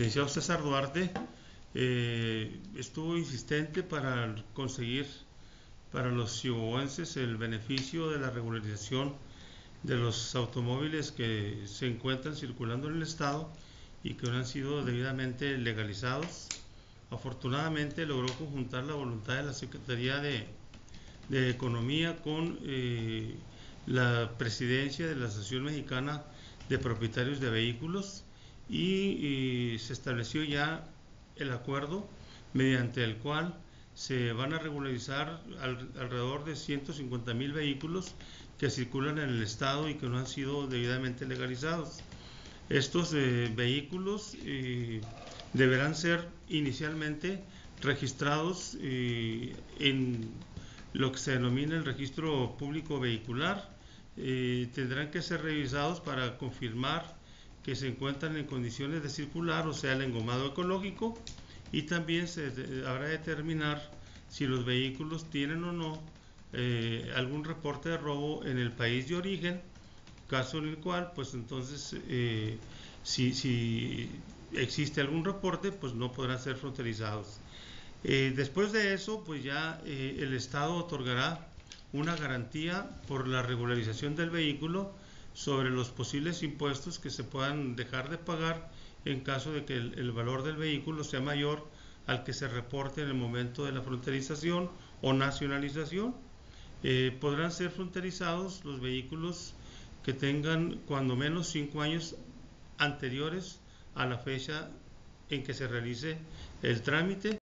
licenciado César Duarte eh, estuvo insistente para conseguir para los chihuahuenses el beneficio de la regularización de los automóviles que se encuentran circulando en el estado y que no han sido debidamente legalizados. Afortunadamente logró conjuntar la voluntad de la Secretaría de, Economía con eh, la presidencia de la Asociación Mexicana de Propietarios de Vehículos y, se estableció ya el acuerdo mediante el cual se van a regularizar alrededor de 150 mil vehículos que circulan en el estado y que no han sido debidamente legalizados. Estos eh, vehículos eh, deberán ser inicialmente registrados eh, en lo que se denomina el registro público vehicular. tendrán que ser revisados para confirmar que se encuentran en condiciones de circular, o sea, el engomado ecológico, y también se habrá de determinar si los vehículos tienen o no eh, algún reporte de robo en el país de origen, caso en el cual, pues entonces, eh, si, si, existe algún reporte, pues no podrán ser fronterizados. Eh, después de eso, pues ya el Estado otorgará una garantía por la regularización del vehículo sobre los posibles impuestos que se puedan dejar de pagar en caso de que el, valor del vehículo sea mayor al que se reporte en el momento de la fronterización o nacionalización. Eh, podrán ser fronterizados los vehículos que tengan cuando menos cinco años anteriores a la fecha en que se realice el trámite